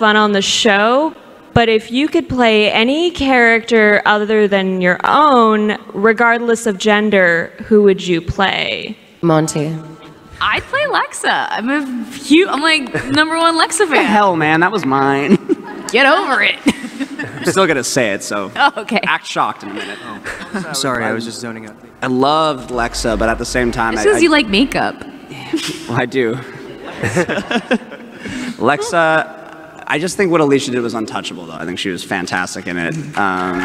fun on the show. But if you could play any character other than your own, regardless of gender, who would you play? Monty. I'd play Lexa. I'm a huge, I'm like number one Lexa fan. Hell, man, that was mine. Get over it. I'm still gonna say it, so Oh, okay. act shocked in a minute. Oh. Sorry, I was just zoning out. I loved Lexa, but at the same time, This I, is I, you like makeup. well, I do. Lexa, I just think what Alycia did was untouchable, though. I think she was fantastic in it. Um,